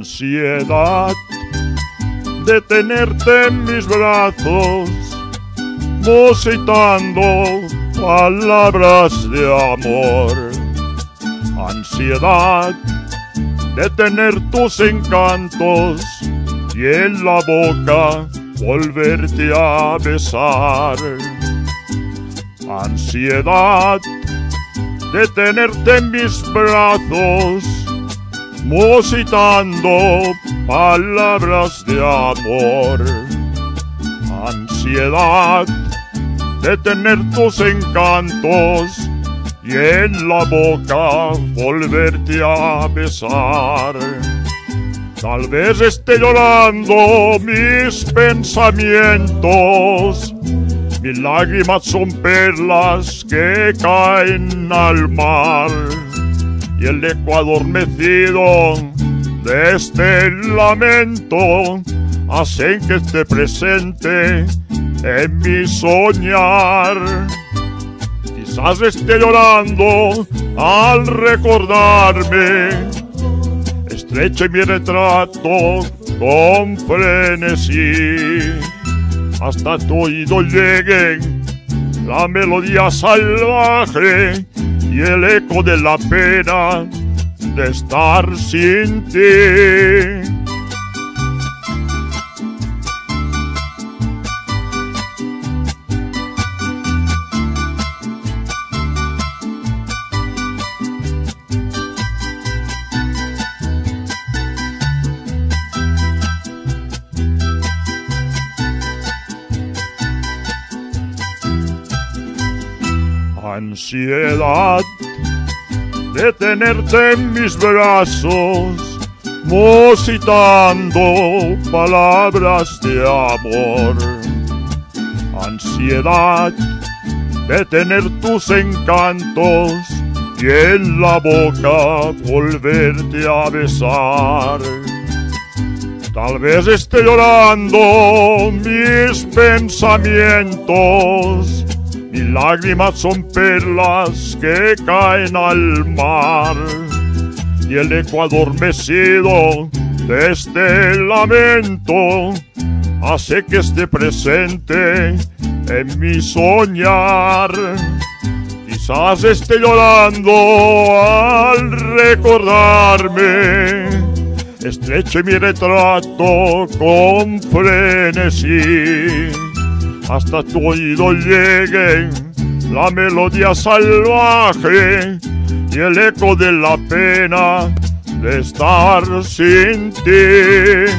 ansiedad de tenerte en mis brazos, musitando palabras de amor. Ansiedad de tener tus encantos y en la boca volverte a besar. Ansiedad de tenerte en mis brazos, musitando palabras de amor. Ansiedad de tener tus encantos y en la boca volverte a besar. Tal vez esté llorando mis pensamientos, mis lágrimas son perlas que caen al mar y el eco adormecido de este lamento hacen que esté presente en mi soñar. Quizás esté llorando al recordarme, estreche mi retrato con frenesí, hasta tu oído llegue la melodía salvaje y el eco de la pena de estar sin ti. Ansiedad de tenerte en mis brazos, musitando palabras de amor. Ansiedad de tener tus encantos y en la boca volverte a besar. Tal vez esté llorando mis pensamientos mis lágrimas son perlas que caen al mar. Y el eco adormecido de este lamento hace que esté presente en mi soñar. Quizás esté llorando al recordarme, estreche mi retrato con frenesí hasta tu oído llegue la melodía salvaje y el eco de la pena de estar sin ti.